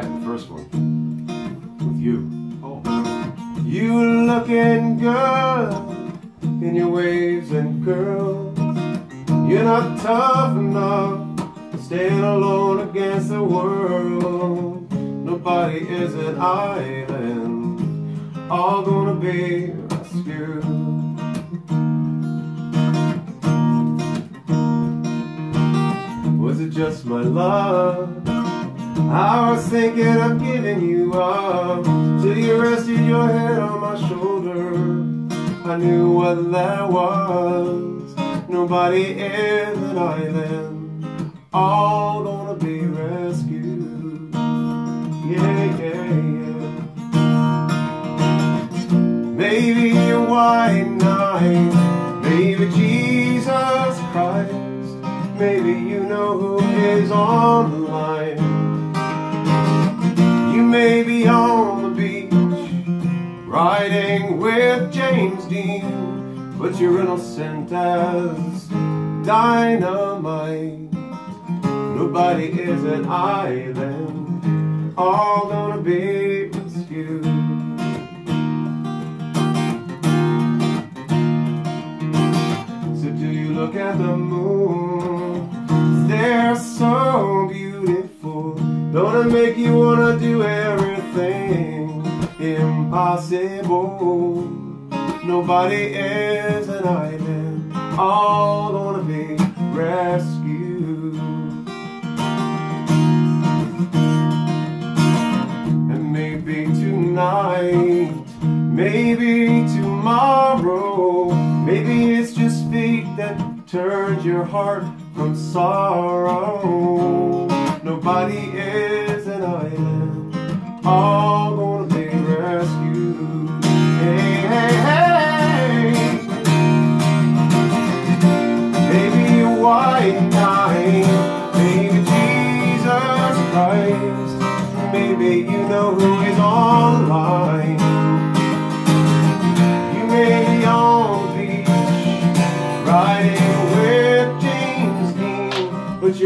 back the first one with you. Oh. You looking good in your waves and curls. You're not tough enough to Staying alone against the world Nobody is an island All gonna be rescued Was it just my love? I was thinking of giving you up Till you rested your head on my shoulder I knew what that was Nobody is an island all gonna be rescued. Yeah, yeah, yeah. Maybe a white knight, maybe Jesus Christ, maybe you know who is on the line. May be on the beach, riding with James Dean, but you're innocent as dynamite. Nobody is an island, all gonna be make you wanna do everything impossible? Nobody is an island, all gonna be rescued. And maybe tonight, maybe tomorrow. Maybe it's just fate that turns your heart from sorrow. Nobody is an island, all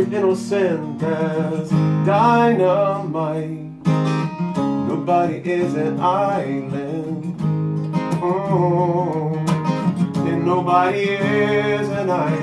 but you're innocent as dynamite. Nobody is an island, oh, and nobody is an island.